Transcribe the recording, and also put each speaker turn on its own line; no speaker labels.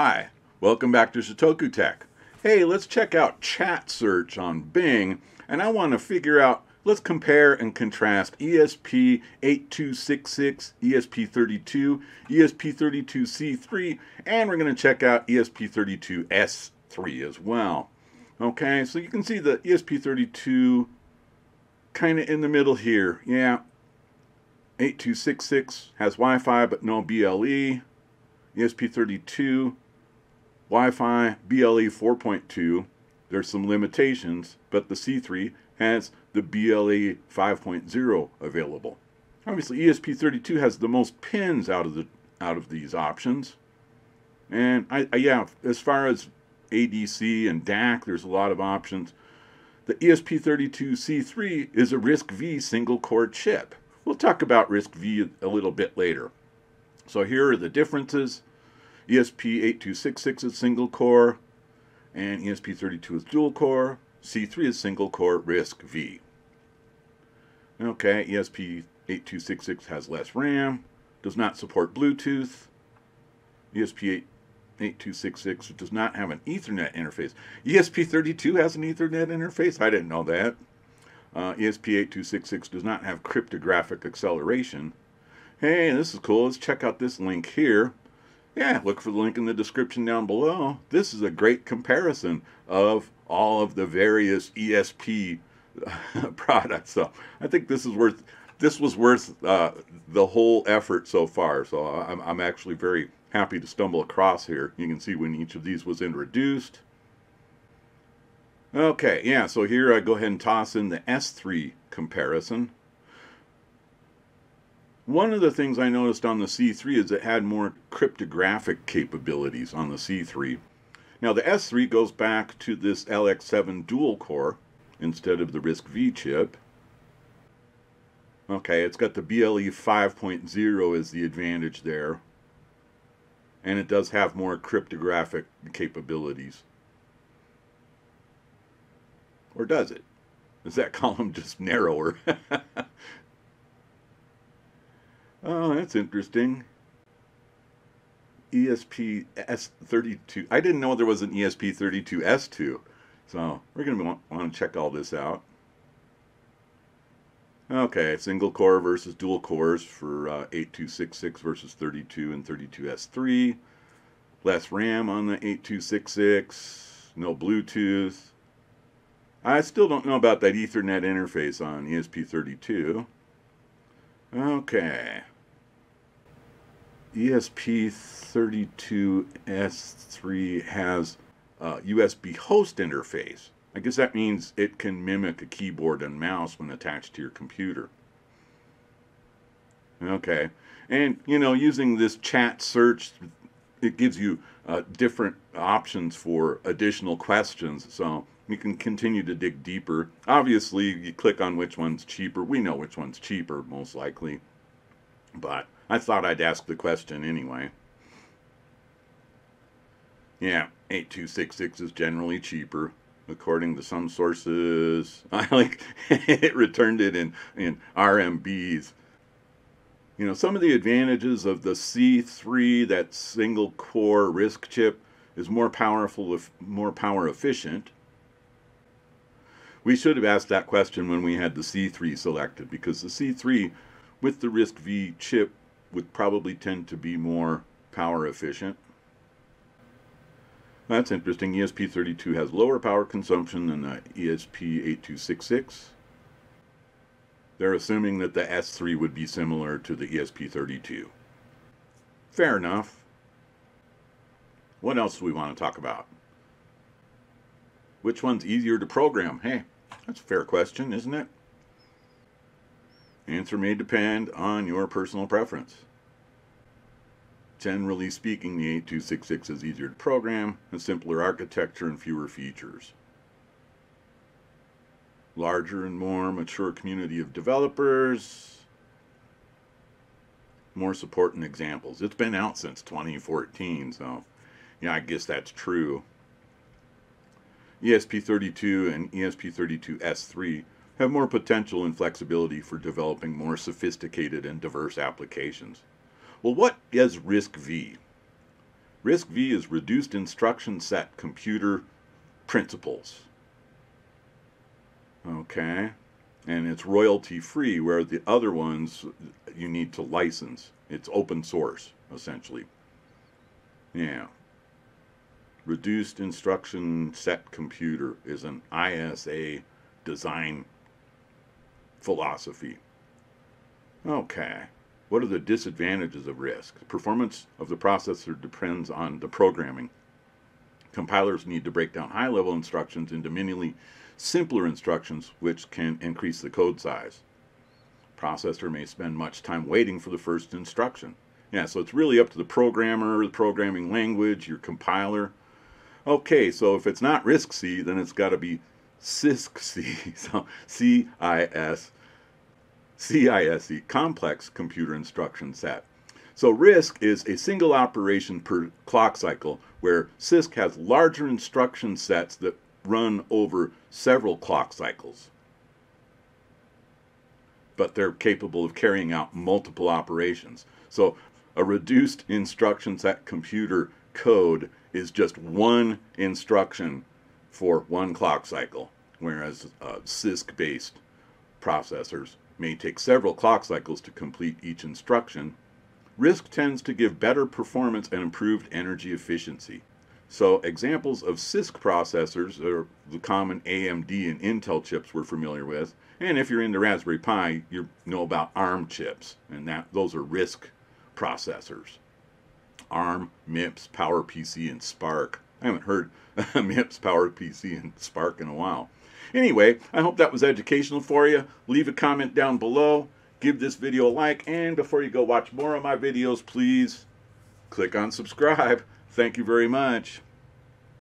Hi, welcome back to Shotoku Tech. Hey, let's check out chat search on Bing, and I want to figure out, let's compare and contrast ESP8266, ESP32, ESP32C3, and we're going to check out ESP32S3 as well. Okay, so you can see the ESP32 kind of in the middle here. Yeah, 8266 has Wi-Fi but no BLE. ESP32 Wi-Fi BLE 4.2. There's some limitations, but the C3 has the BLE 5.0 available. Obviously, ESP32 has the most pins out of the out of these options. And I, I yeah, as far as ADC and DAC, there's a lot of options. The ESP32C3 is a RISC-V single-core chip. We'll talk about RISC-V a little bit later. So here are the differences. ESP8266 is single core, and ESP32 is dual core. C3 is single core RISC-V. Okay, ESP8266 has less RAM, does not support Bluetooth. ESP8266 does not have an Ethernet interface. ESP32 has an Ethernet interface? I didn't know that. Uh, ESP8266 does not have cryptographic acceleration. Hey, this is cool. Let's check out this link here. Yeah, look for the link in the description down below. This is a great comparison of all of the various ESP products. So I think this is worth this was worth uh, the whole effort so far. So I'm, I'm actually very happy to stumble across here. You can see when each of these was introduced. Okay, yeah, so here I go ahead and toss in the S3 comparison. One of the things I noticed on the C3 is it had more cryptographic capabilities on the C3. Now the S3 goes back to this LX7 dual core instead of the RISC-V chip. Okay, it's got the BLE 5.0 as the advantage there. And it does have more cryptographic capabilities. Or does it? Is that column just narrower? oh, that's interesting. ESP S32. I didn't know there was an ESP32 S2. So we're going to want, want to check all this out. Okay, single core versus dual cores for uh, 8266 versus 32 and 32S3. Less RAM on the 8266. No Bluetooth. I still don't know about that Ethernet interface on ESP32. Okay. ESP32S3 has a USB host interface. I guess that means it can mimic a keyboard and mouse when attached to your computer. Okay. And, you know, using this chat search, it gives you uh, different options for additional questions. So you can continue to dig deeper. Obviously, you click on which one's cheaper. We know which one's cheaper, most likely. But I thought I'd ask the question anyway. Yeah, 8266 is generally cheaper. According to some sources, I like it returned it in, in RMBs. You know, some of the advantages of the C3, that single core RISC chip, is more powerful, more power efficient. We should have asked that question when we had the C3 selected because the C3 with the RISC-V chip would probably tend to be more power efficient. That's interesting. ESP32 has lower power consumption than the ESP8266. They're assuming that the S3 would be similar to the ESP32. Fair enough. What else do we want to talk about? Which one's easier to program? Hey, that's a fair question, isn't it? Answer may depend on your personal preference. Generally speaking, the 8266 is easier to program, a simpler architecture, and fewer features. Larger and more mature community of developers, more support and examples. It's been out since 2014, so yeah, I guess that's true. ESP32 and ESP32S3 have more potential and flexibility for developing more sophisticated and diverse applications. Well, what is RISC-V? RISC-V is Reduced Instruction Set Computer Principles. Okay, and it's royalty free, where the other ones you need to license. It's open source, essentially. Yeah. Reduced Instruction Set Computer is an ISA design philosophy. Okay. What are the disadvantages of RISC? Performance of the processor depends on the programming. Compilers need to break down high-level instructions into minimally simpler instructions which can increase the code size. Processor may spend much time waiting for the first instruction. Yeah, so it's really up to the programmer, the programming language, your compiler. Okay, so if it's not RISC-C, then it's got to be CISC-C, so C-I-S CISC, Complex Computer Instruction Set. So RISC is a single operation per clock cycle, where CISC has larger instruction sets that run over several clock cycles. But they're capable of carrying out multiple operations. So a reduced instruction set computer code is just one instruction for one clock cycle, whereas uh, CISC-based processors may take several clock cycles to complete each instruction, RISC tends to give better performance and improved energy efficiency. So examples of CISC processors are the common AMD and Intel chips we're familiar with. And if you're into Raspberry Pi, you know about ARM chips, and that those are RISC processors. ARM, MIPS, PowerPC, and SPARC. I haven't heard MIPS, PowerPC, and SPARC in a while. Anyway, I hope that was educational for you. Leave a comment down below. Give this video a like. And before you go watch more of my videos, please click on subscribe. Thank you very much.